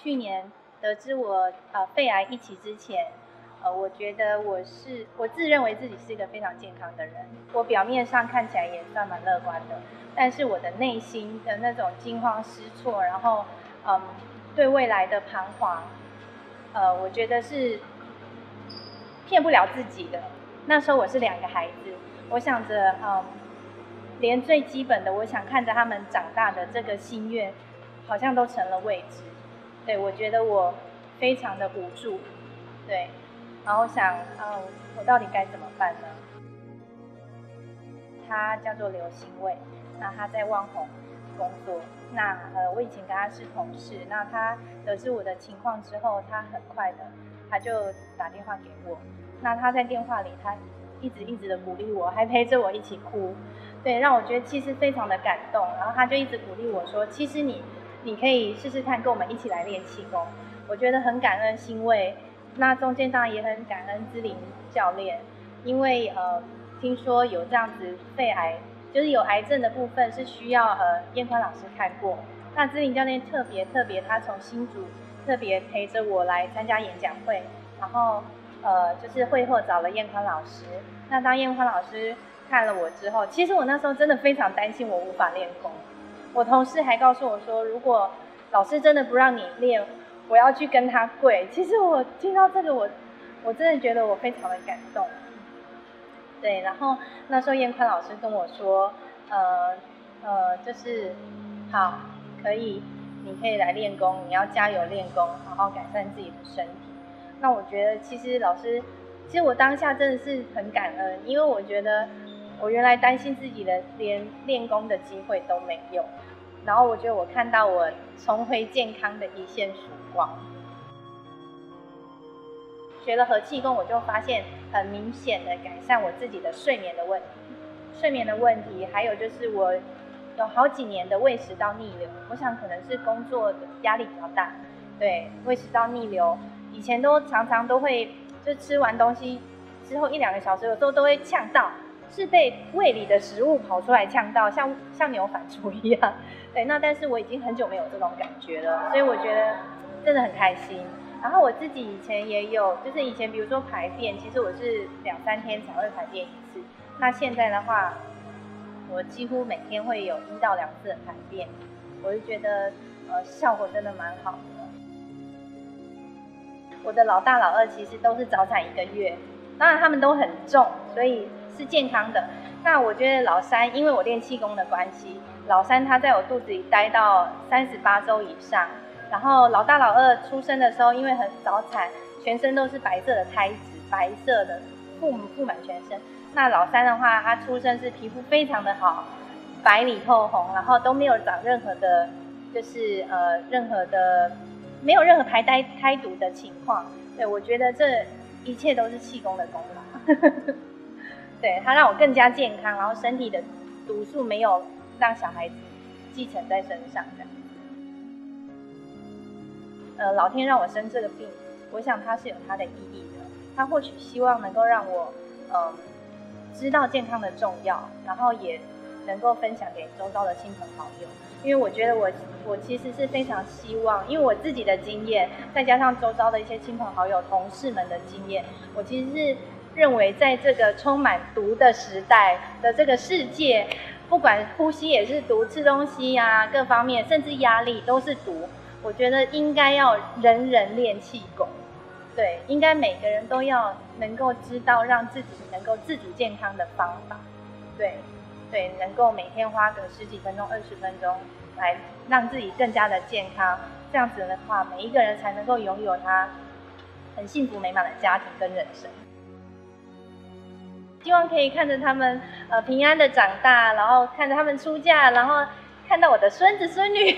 去年得知我呃肺癌一期之前，呃，我觉得我是我自认为自己是一个非常健康的人，我表面上看起来也算蛮乐观的，但是我的内心的那种惊慌失措，然后嗯，对未来的彷徨，呃，我觉得是骗不了自己的。那时候我是两个孩子，我想着嗯。连最基本的，我想看着他们长大的这个心愿，好像都成了未知。对我觉得我非常的无助，对，然后想，嗯，我到底该怎么办呢？他叫做刘新卫，那他在万宏工作。那呃，我以前跟他是同事。那他得知我的情况之后，他很快的，他就打电话给我。那他在电话里，他一直一直的鼓励我，还陪着我一起哭。对，让我觉得其实非常的感动，然后他就一直鼓励我说：“其实你，你可以试试看，跟我们一起来练气功。”我觉得很感恩欣慰，那中间当然也很感恩芝林教练，因为呃，听说有这样子肺癌，就是有癌症的部分是需要呃燕宽老师看过，那芝林教练特别特别，他从新竹特别陪着我来参加演讲会，然后呃就是会后找了燕宽老师，那当燕宽老师。看了我之后，其实我那时候真的非常担心我无法练功。我同事还告诉我说，如果老师真的不让你练，我要去跟他跪。其实我听到这个，我我真的觉得我非常的感动。对，然后那时候燕宽老师跟我说，呃呃，就是好，可以，你可以来练功，你要加油练功，好好改善自己的身体。那我觉得，其实老师，其实我当下真的是很感恩，因为我觉得。我原来担心自己的连练功的机会都没有，然后我觉得我看到我重回健康的一线曙光。学了和气功，我就发现很明显的改善我自己的睡眠的问题，睡眠的问题，还有就是我有好几年的胃食道逆流，我想可能是工作的压力比较大，对，胃食道逆流，以前都常常都会就吃完东西之后一两个小时，有时候都会呛到。是被胃里的食物跑出来呛到，像像牛反刍一样。对，那但是我已经很久没有这种感觉了，所以我觉得真的很开心。然后我自己以前也有，就是以前比如说排便，其实我是两三天才会排便一次。那现在的话，我几乎每天会有一到两次的排便，我就觉得呃效果真的蛮好的。我的老大老二其实都是早产一个月，当然他们都很重，所以。是健康的。那我觉得老三，因为我练气功的关系，老三他在我肚子里待到三十八周以上。然后老大老二出生的时候，因为很早产，全身都是白色的胎脂，白色的布布满全身。那老三的话，他出生是皮肤非常的好，白里透红，然后都没有长任何的，就是呃任何的没有任何排胎胎毒的情况。对我觉得这一切都是气功的功劳。对它让我更加健康，然后身体的毒素没有让小孩子继承在身上这样。呃，老天让我生这个病，我想它是有它的意义的。他或许希望能够让我，嗯，知道健康的重要，然后也能够分享给周遭的亲朋好友。因为我觉得我我其实是非常希望，因为我自己的经验，再加上周遭的一些亲朋好友、同事们的经验，我其实是。认为在这个充满毒的时代的这个世界，不管呼吸也是毒，吃东西呀，各方面甚至压力都是毒。我觉得应该要人人练气功，对，应该每个人都要能够知道让自己能够自主健康的方法，对，对，能够每天花个十几分钟、二十分钟来让自己更加的健康，这样子的话，每一个人才能够拥有他很幸福美满的家庭跟人生。希望可以看着他们呃平安的长大，然后看着他们出嫁，然后看到我的孙子孙女，